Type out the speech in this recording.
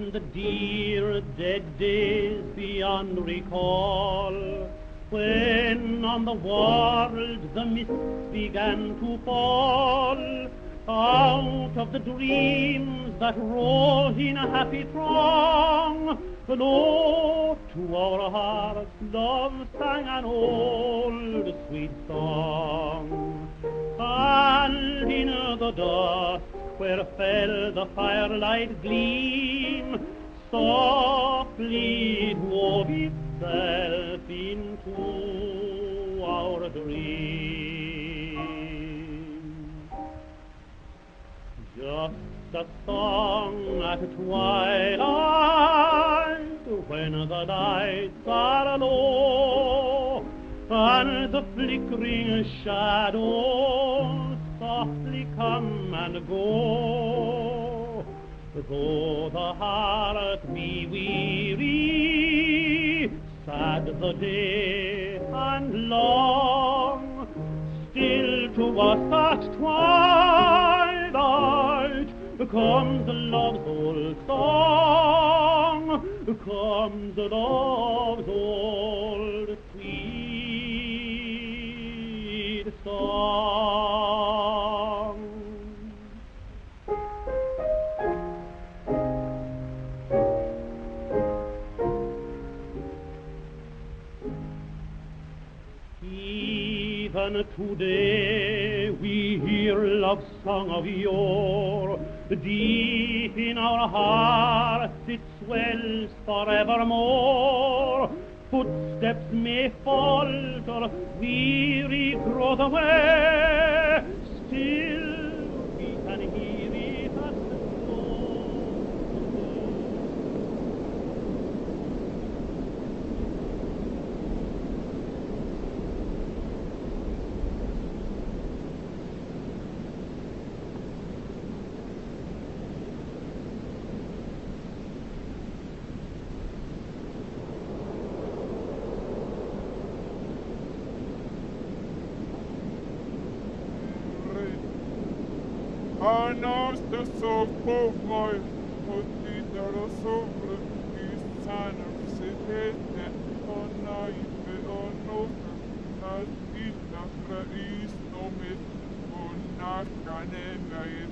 the dear dead days beyond recall, when on the world the mists began to fall, out of the dreams that rose in a happy throng, Lo, to our hearts love sang an old sweet song. And in the dusk where fell the firelight gleam, softly wove itself into our dream. Just a song at twilight when the lights are low and the flickering shadows softly come and go. Though the heart be weary, sad the day and long, still to us at twilight comes love's old song, comes love's old Even today we hear love's song of yore. Deep in our hearts it swells forevermore. Footsteps may falter, weary grow the way. Still we can hear it as the snow. Anaste så på mig och tittade sobre i sannolikheten och naive och någon att titta för istomet och nackane mig då stinar